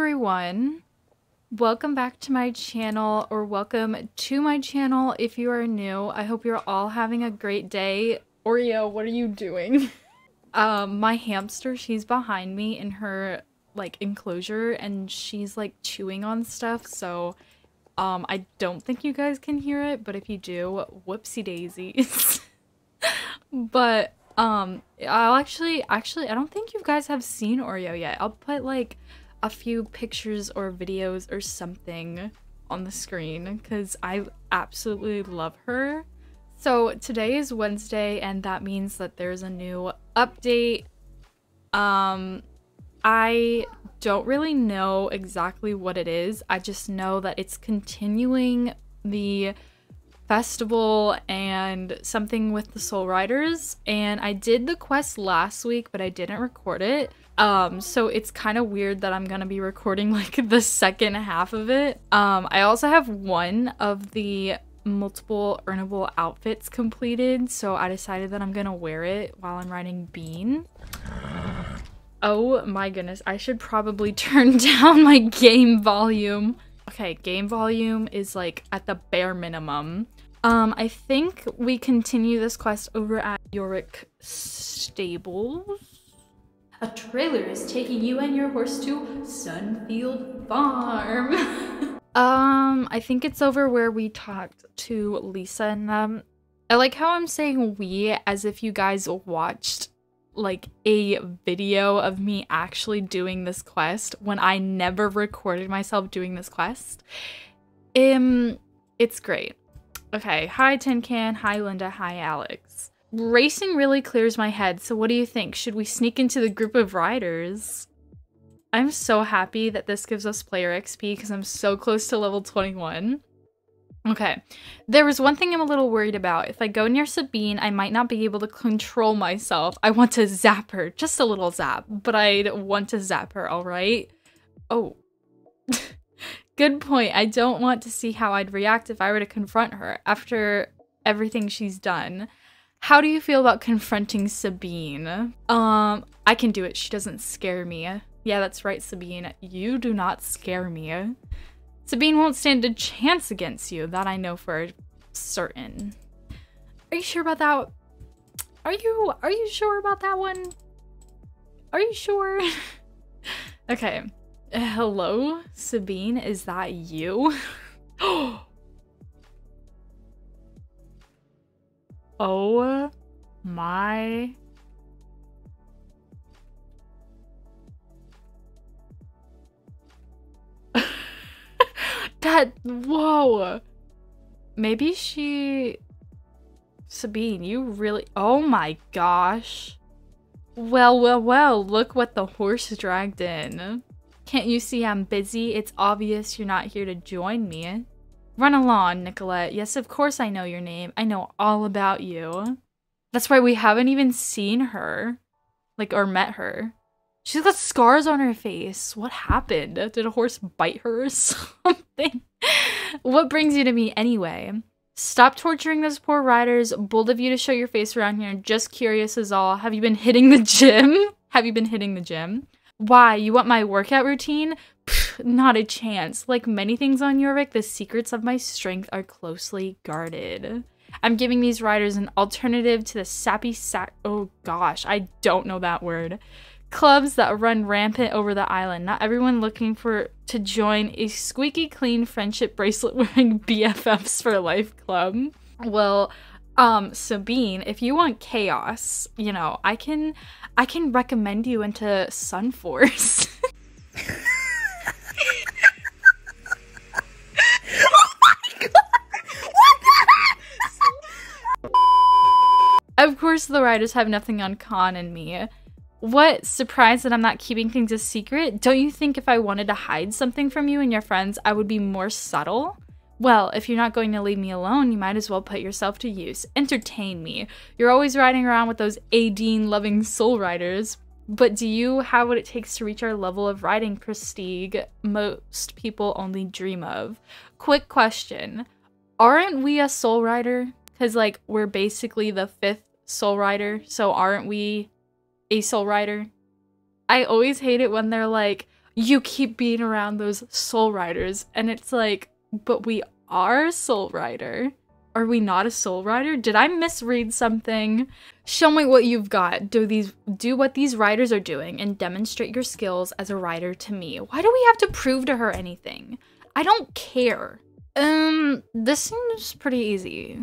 everyone. Welcome back to my channel or welcome to my channel if you are new. I hope you're all having a great day. Oreo, what are you doing? um, my hamster, she's behind me in her like enclosure and she's like chewing on stuff, so um I don't think you guys can hear it, but if you do, whoopsie daisies. but um I'll actually actually I don't think you guys have seen Oreo yet. I'll put like a few pictures or videos or something on the screen because I absolutely love her. So today is Wednesday and that means that there's a new update. Um I don't really know exactly what it is. I just know that it's continuing the festival and something with the Soul Riders and I did the quest last week but I didn't record it. Um, so it's kind of weird that I'm gonna be recording like the second half of it. Um, I also have one of the multiple earnable outfits completed, so I decided that I'm gonna wear it while I'm riding Bean. Oh my goodness, I should probably turn down my game volume. Okay, game volume is like at the bare minimum. Um, I think we continue this quest over at Jorvik Stables. A trailer is taking you and your horse to Sunfield Farm. um, I think it's over where we talked to Lisa and them. I like how I'm saying we as if you guys watched like a video of me actually doing this quest when I never recorded myself doing this quest. Um, it's great. Okay, hi Tin Can, hi Linda, hi Alex. Racing really clears my head, so what do you think? Should we sneak into the group of riders? I'm so happy that this gives us player XP because I'm so close to level 21. Okay, there was one thing I'm a little worried about. If I go near Sabine, I might not be able to control myself. I want to zap her, just a little zap, but I'd want to zap her, alright? Oh. Good point. I don't want to see how I'd react if I were to confront her after everything she's done. How do you feel about confronting Sabine? Um, I can do it. She doesn't scare me. Yeah, that's right, Sabine. You do not scare me. Sabine won't stand a chance against you. That I know for certain. Are you sure about that? Are you are you sure about that one? Are you sure? okay. Hello, Sabine, is that you? oh my that whoa. Maybe she sabine you really oh my gosh. Well well well look what the horse dragged in. Can't you see i'm busy? It's obvious you're not here to join me run along Nikolett yes of course i know your name i know all about you that's why we haven't even seen her like or met her She's got scars on her face. What happened? Did a horse bite her or something? what brings you to me anyway? Stop torturing those poor riders. Bold of you to show your face around here. Just curious is all. Have you been hitting the gym? Have you been hitting the gym? Why? You want my workout routine? Not a chance. Like many things on Jorvik, the secrets of my strength are closely guarded. I'm giving these riders an alternative to the sappy sack. Oh gosh, I don't know that word clubs that run rampant over the island. Not everyone looking for to join a squeaky clean friendship bracelet wearing BFFs for life club. Well, um Sabine, if you want chaos, you know, I can I can recommend you into Sunforce. Of course, the riders have nothing on Khan and me. What? surprise that I'm not keeping things a secret? Don't you think if I wanted to hide something from you and your friends, I would be more subtle? Well, if you're not going to leave me alone, you might as well put yourself to use. Entertain me. You're always riding around with those Aideen loving soul riders. But do you have what it takes to reach our level of riding prestige most people only dream of? Quick question. Aren't we a soul rider? Because, like, we're basically the fifth soul rider, so aren't we a soul rider. I always hate it when they're like, you keep being around those soul riders. And it's like but we are soul rider. Are we not a soul rider? Did i misread something? Show me what you've got. Do these do what these riders are doing and demonstrate your skills as a rider to me. Why do we have to prove to her anything? I don't care. Um this seems pretty easy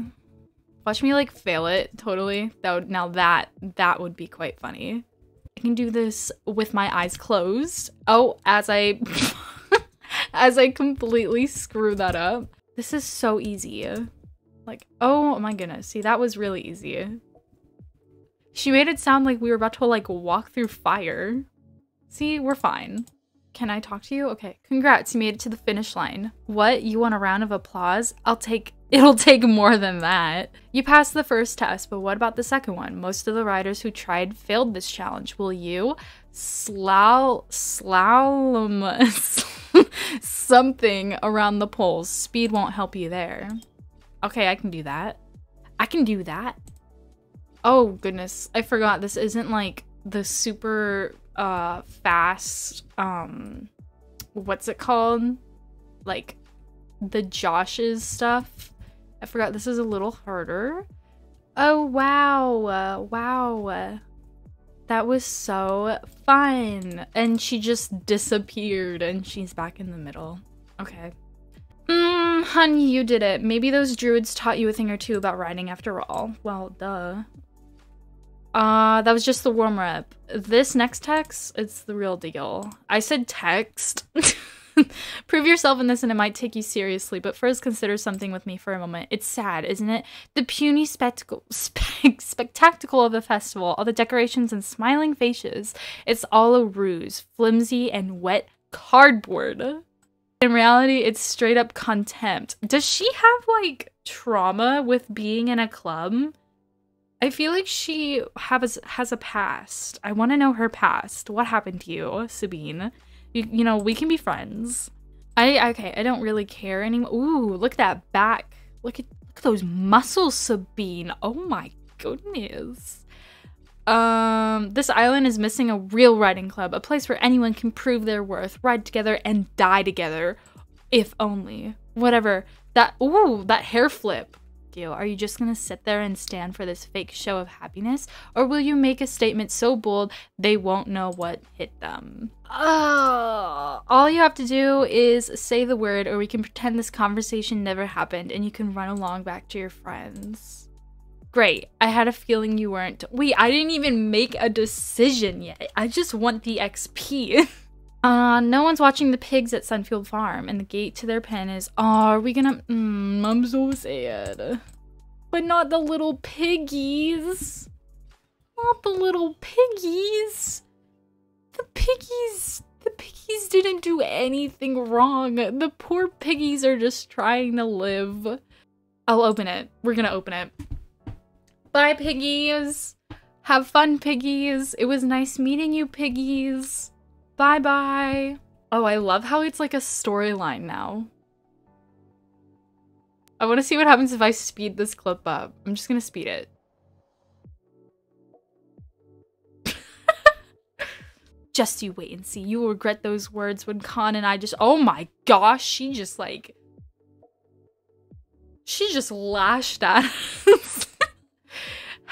watch me like fail it totally that would now that that would be quite funny I can do this with my eyes closed. Oh, as I as I completely screw that up. This is so easy. Like, oh my goodness. See, that was really easy. She made it sound like we were about to like walk through fire. See, we're fine. Can I talk to you? Okay. Congrats, you made it to the finish line. What? You want a round of applause? I'll take It'll take more than that. You passed the first test, but what about the second one? Most of the riders who tried failed this challenge. Will you? Slal slalom something around the poles. Speed won't help you there. Okay, I can do that. I can do that. Oh goodness, I forgot this isn't like the super uh fast um what's it called? Like the Josh's stuff. I forgot this is a little harder. Oh, wow. Uh, wow. That was so fun. And she just disappeared and she's back in the middle. Okay. Mmm, honey, you did it. Maybe those druids taught you a thing or two about riding after all. Well, duh. Uh, that was just the warm-up. This next text, it's the real deal. I said text. Prove yourself in this and it might take you seriously, but first consider something with me for a moment. It's sad, isn't it? The puny spectacle, spe- spectacle of the festival, all the decorations and smiling faces. It's all a ruse, flimsy and wet cardboard. In reality, it's straight up contempt. Does she have like trauma with being in a club? I feel like she has has a past. I want to know her past. What happened to you, Sabine? You, you know, we can be friends. I okay, I don't really care anymore. Ooh, look at that back. Look at look at those muscles, Sabine. Oh my goodness. Um, this island is missing a real riding club, a place where anyone can prove their worth, ride together, and die together. If only. Whatever. That ooh, that hair flip Are you just gonna sit there and stand for this fake show of happiness? Or will you make a statement so bold they won't know what hit them? Uh, all you have to do is say the word, or we can pretend this conversation never happened and you can run along back to your friends. Great. I had a feeling you weren't. Wait, I didn't even make a decision yet. I just want the XP. Uh, no one's watching the pigs at Sunfield Farm, and the gate to their pen is. Oh, are we gonna? Mm, I'm so sad. But not the little piggies. Not the little piggies. The piggies. The piggies didn't do anything wrong. The poor piggies are just trying to live. I'll open it. We're gonna open it. Bye, piggies. Have fun, piggies. It was nice meeting you, piggies. Bye bye. Oh, I love how it's like a storyline now. I want to see what happens if I speed this clip up. I'm just going to speed it. just you wait and see. You will regret those words when Khan and I just- Oh my gosh, she just like- She just lashed at us.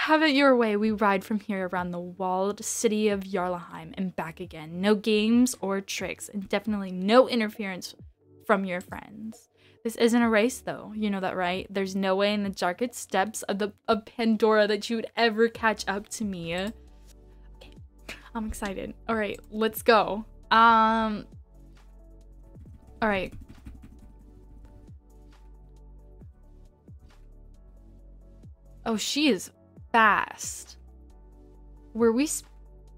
Have it your way, we ride from here around the walled city of Jarlaheim and back again. No games or tricks, and definitely no interference from your friends. This isn't a race, though. You know that, right? There's no way in the darkest steps of the of Pandora that you would ever catch up to me. Okay, I'm excited. All right, let's go. Um. All right. Oh, she is fast. Were we?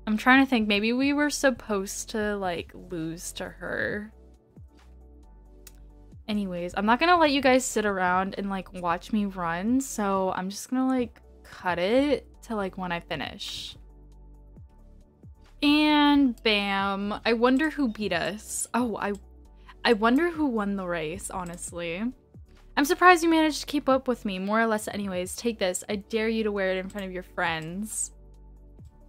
I'm trying to think. Maybe we were supposed to like lose to her. Anyways, I'm not gonna let you guys sit around and like watch me run, so I'm just gonna like cut it to like when I finish. And bam. I wonder who beat us. Oh, I I wonder who won the race, honestly. I'm surprised you managed to keep up with me, more or less anyways. Take this. I dare you to wear it in front of your friends.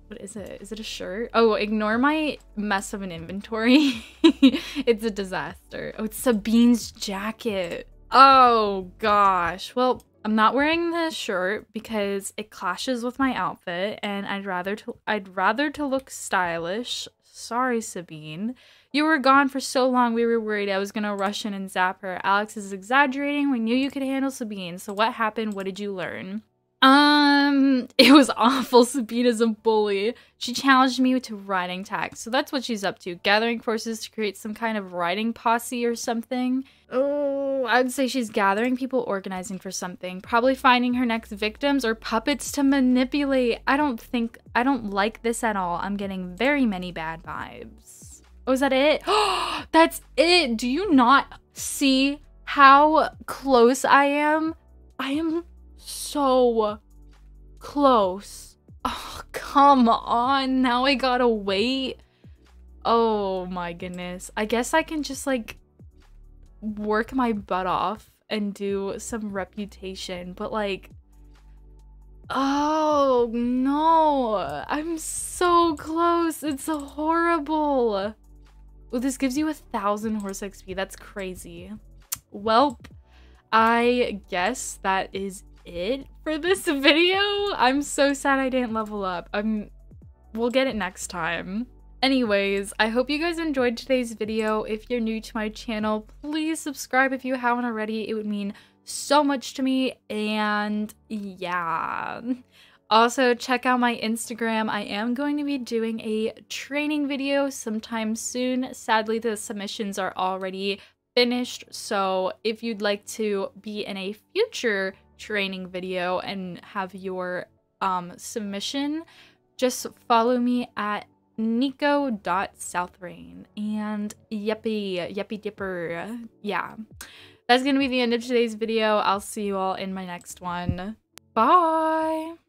what is it? Is it a shirt? Oh, ignore my mess of an inventory. it's a disaster. Oh, it's Sabine's jacket. Oh gosh. Well, I'm not wearing this shirt because it clashes with my outfit and I'd rather to I'd rather to look stylish. Sorry, Sabine. You were gone for so long we were worried I was gonna rush in and zap her. Alex is exaggerating. We knew you could handle Sabine. So what happened? What did you learn? Um, it was awful. Sabine is a bully. She challenged me to riding tag. So that's what she's up to. Gathering forces to create some kind of riding posse or something. Oh, I would say she's gathering people organizing for something. Probably finding her next victims or puppets to manipulate. I don't think, I don't like this at all. I'm getting very many bad vibes. Oh, is that it? that's it. Do you not see how close I am? I am so close. Oh, come on. Now I gotta wait. Oh my goodness. I guess I can just like work my butt off and do some reputation, but like Oh no, I'm so close. It's horrible. Well, this gives you a thousand horse XP. That's crazy. Welp, I guess that is it for this video. I'm so sad I didn't level up. I'm we'll get it next time. Anyways, I hope you guys enjoyed today's video. If you're new to my channel, please subscribe if you haven't already. It would mean so much to me and yeah. Also, check out my Instagram. I am going to be doing a training video sometime soon. Sadly, the submissions are already finished, so if you'd like to be in a future training video and have your um, submission, just follow me at niko.southrain. And yippee, yippee dipper. Yeah. That's going to be the end of today's video. I'll see you all in my next one. Bye!